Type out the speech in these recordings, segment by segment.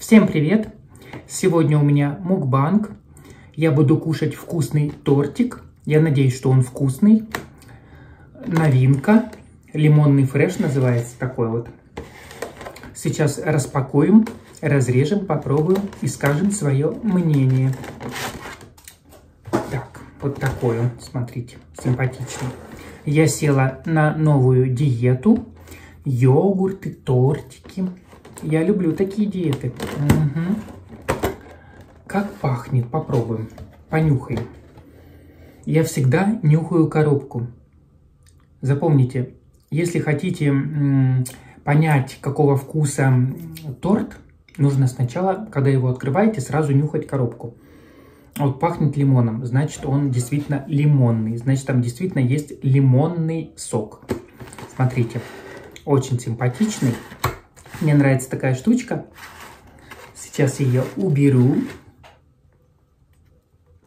Всем привет! Сегодня у меня мукбанг. Я буду кушать вкусный тортик. Я надеюсь, что он вкусный. Новинка. Лимонный фреш называется такой вот. Сейчас распакуем, разрежем, попробуем и скажем свое мнение. Так, вот такой он, смотрите, симпатичный. Я села на новую диету. Йогурты, тортики. Я люблю такие диеты. Угу. Как пахнет? Попробуем. Понюхаем. Я всегда нюхаю коробку. Запомните, если хотите понять, какого вкуса торт, нужно сначала, когда его открываете, сразу нюхать коробку. Вот пахнет лимоном, значит он действительно лимонный, значит там действительно есть лимонный сок. Смотрите, очень симпатичный. Мне нравится такая штучка. Сейчас я ее уберу.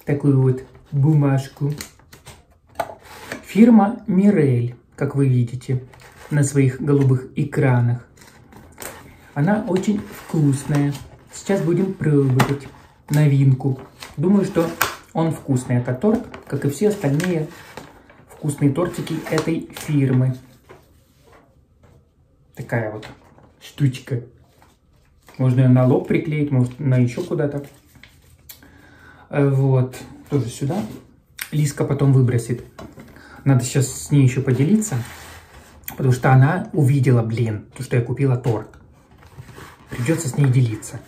Такую вот бумажку. Фирма Мирель, как вы видите на своих голубых экранах. Она очень вкусная. Сейчас будем пробовать новинку. Думаю, что он вкусный. Это торт, как и все остальные вкусные тортики этой фирмы. Такая вот штучка. Можно ее на лоб приклеить, может на еще куда-то. Э, вот, тоже сюда. Лиска потом выбросит. Надо сейчас с ней еще поделиться. Потому что она увидела, блин, то, что я купила торт. Придется с ней делиться.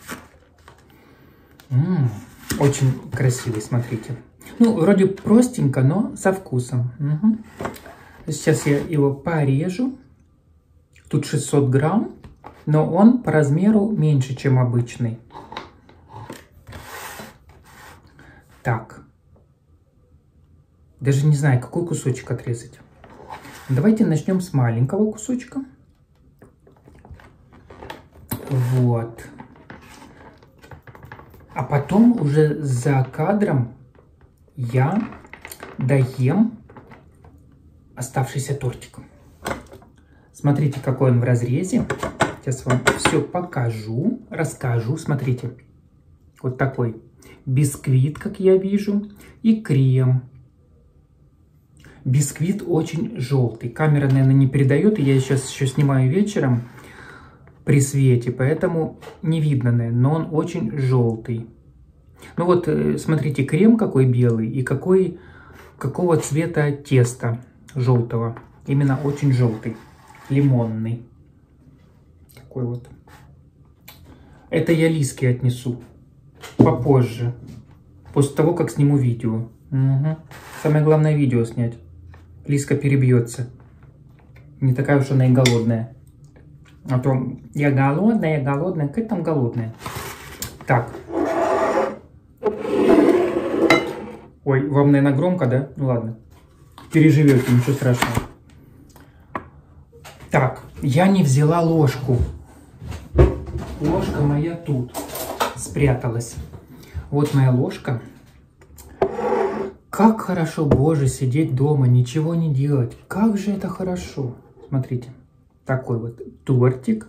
М -м, очень красивый, смотрите. Ну, вроде простенько, но со вкусом. Угу. Сейчас я его порежу. Тут 600 грамм но он по размеру меньше, чем обычный. Так. Даже не знаю, какой кусочек отрезать. Давайте начнем с маленького кусочка. Вот. А потом уже за кадром я доем оставшийся тортик. Смотрите, какой он в разрезе. Сейчас вам все покажу, расскажу. Смотрите, вот такой бисквит, как я вижу, и крем. Бисквит очень желтый. Камера, наверное, не передает, и я сейчас еще снимаю вечером при свете, поэтому не видно, наверное, но он очень желтый. Ну вот, э, смотрите, крем какой белый и какой, какого цвета тесто желтого. Именно очень желтый, лимонный такой вот. Это я Лиске отнесу попозже, после того, как сниму видео. Угу. Самое главное видео снять. Лиска перебьется. Не такая уж она и голодная. А то я голодная, я голодная. Какая там голодная? Так. Ой, вам, наверное, громко, да? Ну ладно. Переживете, ничего страшного. Так, я не взяла ложку. Ложка моя тут спряталась. Вот моя ложка. Как хорошо, боже, сидеть дома, ничего не делать. Как же это хорошо. Смотрите, такой вот тортик.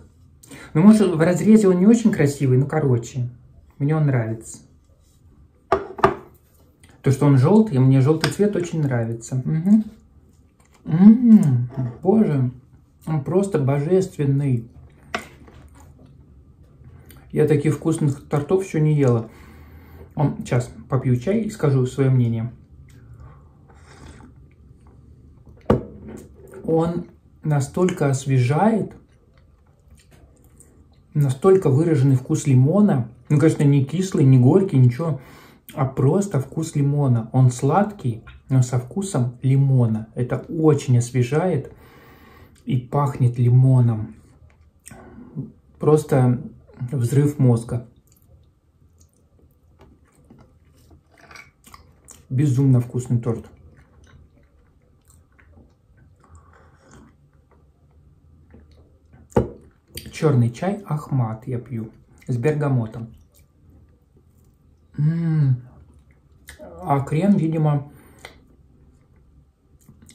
Ну, может, в разрезе он не очень красивый, но короче. Мне он нравится. То, что он желтый, мне желтый цвет очень нравится. Угу. М -м -м, боже, он просто божественный. Я таких вкусных тортов еще не ела. Сейчас попью чай и скажу свое мнение. Он настолько освежает, настолько выраженный вкус лимона. Ну, конечно, не кислый, не горький, ничего, а просто вкус лимона. Он сладкий, но со вкусом лимона. Это очень освежает и пахнет лимоном. Просто взрыв мозга. Безумно вкусный торт. Черный чай Ахмат я пью с бергамотом. М -м -м. А крем, видимо,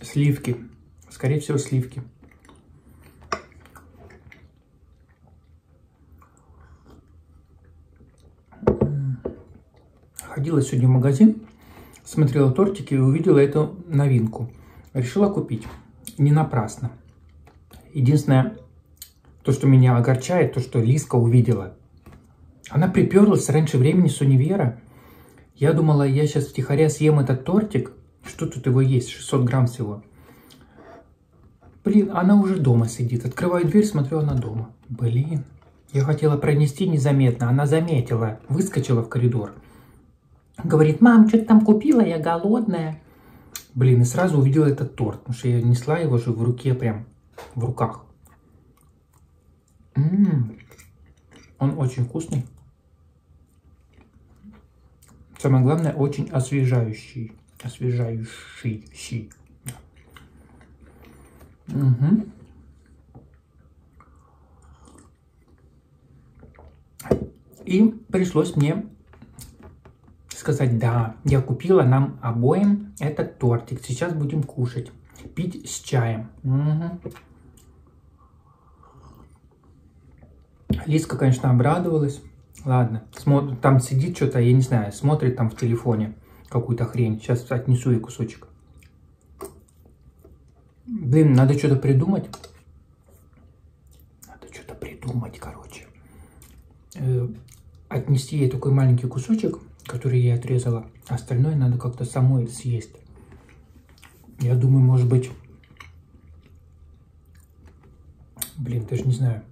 сливки. Скорее всего, сливки. Ходила сегодня в магазин, смотрела тортики и увидела эту новинку. Решила купить. Не напрасно. Единственное, то, что меня огорчает, то, что Лиска увидела. Она приперлась раньше времени с универа. Я думала, я сейчас втихаря съем этот тортик. Что тут его есть? 600 грамм всего. Блин, она уже дома сидит. Открываю дверь, смотрю, она дома. Блин. Я хотела пронести незаметно. Она заметила. Выскочила в коридор. Говорит, мам, что ты там купила? Я голодная. Блин, и сразу увидела этот торт. Потому что я несла его же в руке прям. В руках. М -м -м. Он очень вкусный. Самое главное, очень освежающий. Освежающий. Угу. И пришлось мне сказать, да, я купила нам обоим этот тортик. Сейчас будем кушать, пить с чаем. Угу. Лиска, конечно, обрадовалась. Ладно, там сидит что-то, я не знаю, смотрит там в телефоне какую-то хрень. Сейчас отнесу ей кусочек. Блин, надо что-то придумать. Надо что-то придумать, короче. Э, отнести ей такой маленький кусочек, который я отрезала. Остальное надо как-то самой съесть. Я думаю, может быть... Блин, даже не знаю.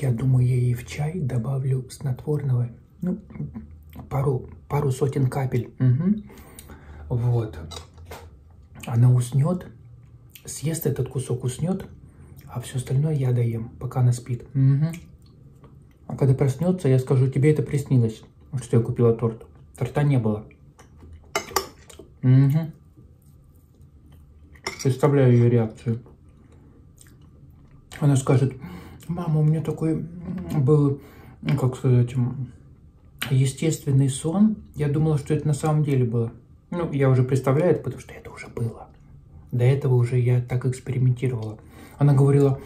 Я думаю, я ей в чай добавлю снотворного. Ну, пару, пару сотен капель. Угу. Вот. Она уснет, съест этот кусок, уснет, а все остальное я доем, пока она спит. Угу. А когда проснется, я скажу, тебе это приснилось, что я купила торт. Торта не было. Угу. Представляю ее реакцию. Она скажет, мама, у меня такой был, как сказать, естественный сон. Я думала, что это на самом деле было. Ну, я уже представляю это, потому что это уже было. До этого уже я так экспериментировала. Она говорила,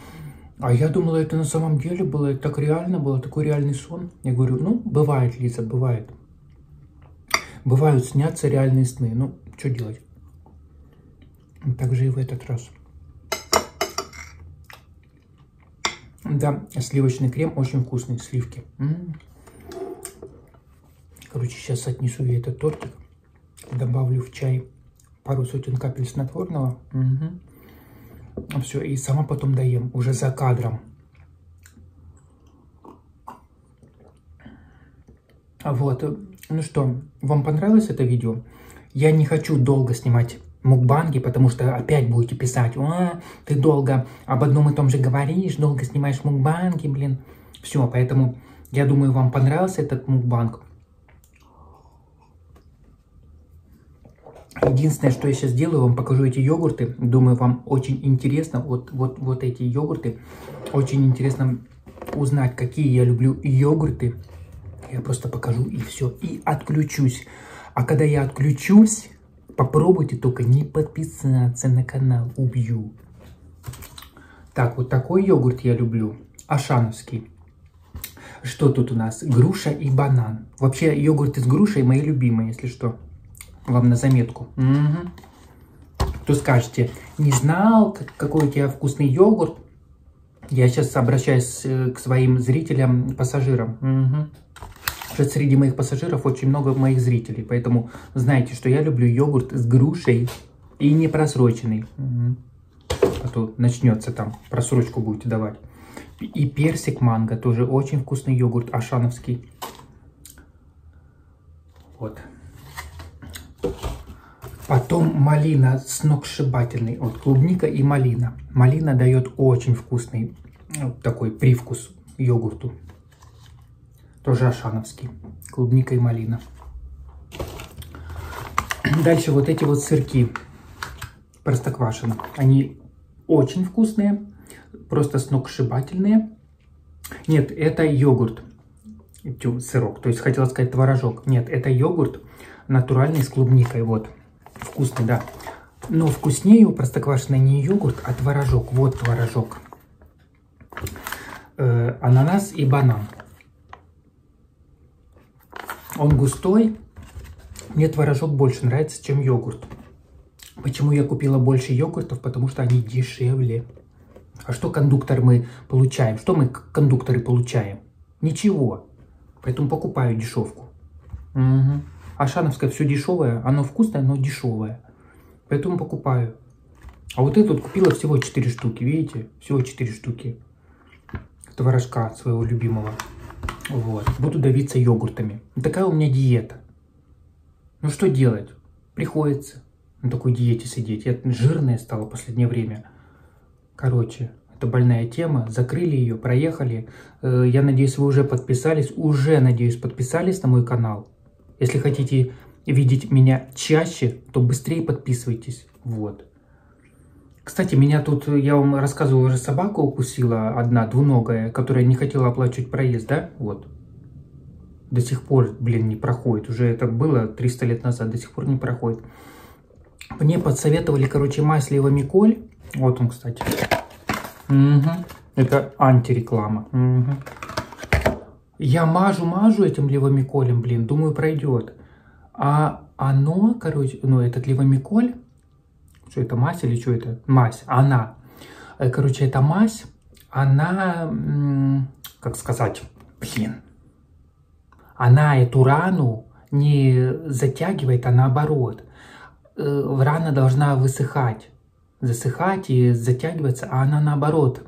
а я думала, это на самом деле было, это так реально было, такой реальный сон. Я говорю, ну, бывает, Лиза, бывает. Бывают снятся реальные сны. Ну, что делать? Так же и в этот раз. Да, сливочный крем очень вкусный, сливки. М -м -м. Короче, сейчас отнесу ей этот тортик добавлю в чай пару сотен капель снотворного. Угу. Все, и сама потом доем, уже за кадром. Вот, ну что, вам понравилось это видео? Я не хочу долго снимать мукбанги, потому что опять будете писать, а, ты долго об одном и том же говоришь, долго снимаешь мукбанги, блин. Все, поэтому я думаю, вам понравился этот мукбанг. Единственное, что я сейчас сделаю, вам покажу эти йогурты. Думаю, вам очень интересно, вот, вот, вот эти йогурты. Очень интересно узнать, какие я люблю йогурты. Я просто покажу и все, и отключусь. А когда я отключусь, попробуйте только не подписаться на канал, убью. Так, вот такой йогурт я люблю, ашановский. Что тут у нас? Груша и банан. Вообще, йогурты с грушей мои любимые, если что вам на заметку. Угу. Кто скажете, не знал, какой у тебя вкусный йогурт? Я сейчас обращаюсь э, к своим зрителям, пассажирам. Угу. Среди моих пассажиров очень много моих зрителей, поэтому знаете, что я люблю йогурт с грушей и не просроченный. Угу. А то начнется там, просрочку будете давать. И персик манго, тоже очень вкусный йогурт, ашановский. Вот. Потом малина сногсшибательный. Вот клубника и малина. Малина дает очень вкусный вот такой привкус йогурту. Тоже ашановский. Клубника и малина. Дальше вот эти вот сырки простоквашино. Они очень вкусные, просто сногсшибательные. Нет, это йогурт, сырок. То есть хотела сказать творожок. Нет, это йогурт натуральный с клубникой. Вот. Вкусный, да. Но вкуснее у простоквашино не йогурт, а творожок. Вот творожок. Э, ананас и банан. Он густой. Мне творожок больше нравится, чем йогурт. Почему я купила больше йогуртов? Потому что они дешевле. А что кондуктор мы получаем? Что мы кондукторы получаем? Ничего. Поэтому покупаю дешевку. Угу. А шановское все дешевое. Оно вкусное, но дешевое. Поэтому покупаю. А вот эту купила всего 4 штуки. Видите? Всего 4 штуки. Творожка своего любимого. Вот. Буду давиться йогуртами. Такая у меня диета. Ну что делать? Приходится на такой диете сидеть. Я жирная стала в последнее время. Короче, это больная тема. Закрыли ее, проехали. Э, я надеюсь, вы уже подписались. Уже, надеюсь, подписались на мой канал. Если хотите видеть меня чаще, то быстрее подписывайтесь. Вот. Кстати, меня тут, я вам рассказывал, уже собака укусила одна, двуногая, которая не хотела оплачивать проезд, да? Вот. До сих пор, блин, не проходит. Уже это было 300 лет назад, до сих пор не проходит. Мне подсоветовали, короче, мазь левомиколь. Вот он, кстати. Угу. Это антиреклама. Угу. Я мажу-мажу этим левомиколем, блин, думаю, пройдет. А оно, короче, ну, этот левомиколь, что это, мазь или что это? Мазь, она. Э, короче, эта мазь, она, как сказать, блин, она эту рану не затягивает, а наоборот. Э, рана должна высыхать, засыхать и затягиваться, а она наоборот.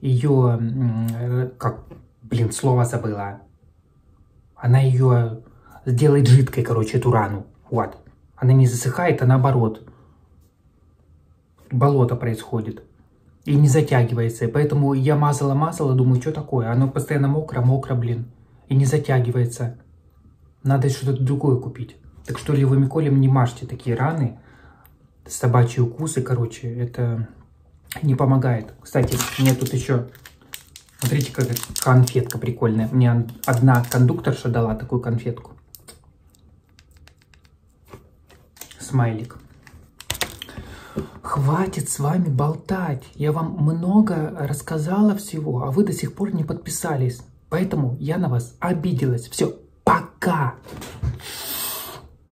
Ее, э, как, блин, слово забыла. Она ее сделает жидкой, короче, эту рану. Вот. Она не засыхает, а наоборот. Болото происходит. И не затягивается. Поэтому я мазала-мазала, думаю, что такое? Оно постоянно мокро, мокро, блин. И не затягивается. Надо что-то другое купить. Так что левомиколем не мажьте такие раны. Собачьи укусы, короче, это не помогает. Кстати, мне тут еще Смотрите, какая конфетка прикольная. Мне одна кондукторша дала такую конфетку. Смайлик. Хватит с вами болтать. Я вам много рассказала всего, а вы до сих пор не подписались. Поэтому я на вас обиделась. Все, пока.